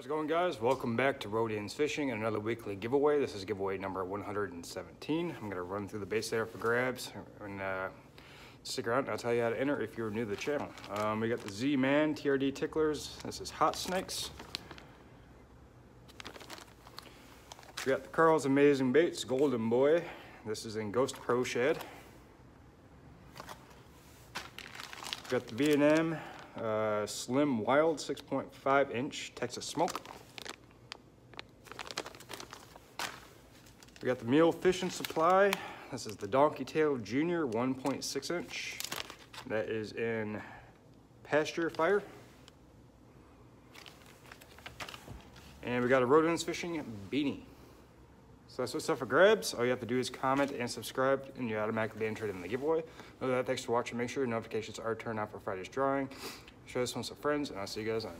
How's it going guys? Welcome back to Road Ends Fishing and another weekly giveaway. This is giveaway number 117. I'm gonna run through the base there for grabs and uh, stick around I'll tell you how to enter if you're new to the channel. Um, we got the Z-Man TRD Ticklers. This is Hot Snakes. We got the Carl's Amazing Baits Golden Boy. This is in Ghost Pro Shed. We got the B&M uh, Slim Wild 6.5 inch Texas Smoke. We got the Meal Fishing Supply. This is the Donkey Tail Junior 1.6 inch. That is in Pasture Fire. And we got a Road Ends Fishing Beanie. So that's what's up for grabs. All you have to do is comment and subscribe and you automatically entered in the giveaway. Other than that, thanks for watching. Make sure your notifications are turned on for Friday's drawing. Share this one with some friends and I'll see you guys on.